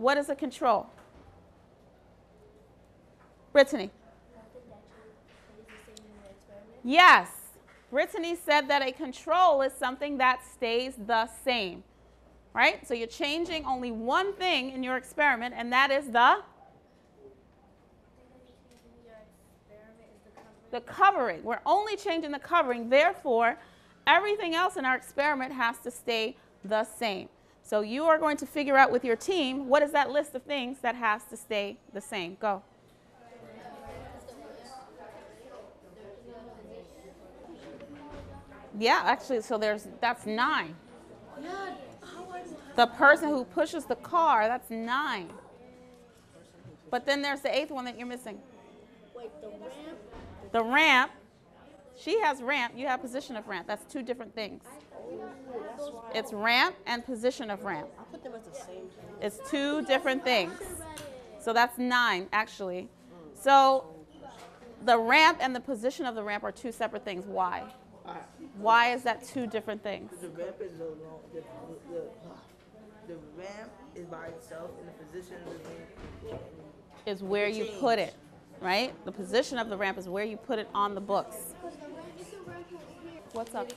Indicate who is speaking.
Speaker 1: What is a control? Brittany. Yes. Brittany said that a control is something that stays the same. Right? So you're changing only one thing in your experiment, and that is the the covering. We're only changing the covering. Therefore, everything else in our experiment has to stay the same. So you are going to figure out with your team what is that list of things that has to stay the same. Go. Yeah, actually, so there's that's nine. The person who pushes the car, that's nine. But then there's the eighth one that you're missing.
Speaker 2: Wait, the ramp.
Speaker 1: The ramp, she has ramp, you have position of ramp. That's two different things. It's ramp and position of ramp.
Speaker 2: I put them as the same thing.
Speaker 1: It's two different things. So that's nine, actually. So the ramp and the position of the ramp are two separate things. Why? Why is that two different things?
Speaker 3: the ramp is the the, the, the, the ramp is by itself and the position of the ramp.
Speaker 1: Is where you put it, right? The position of the ramp is where you put it on the books. What's up?